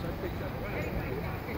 So I picked that one.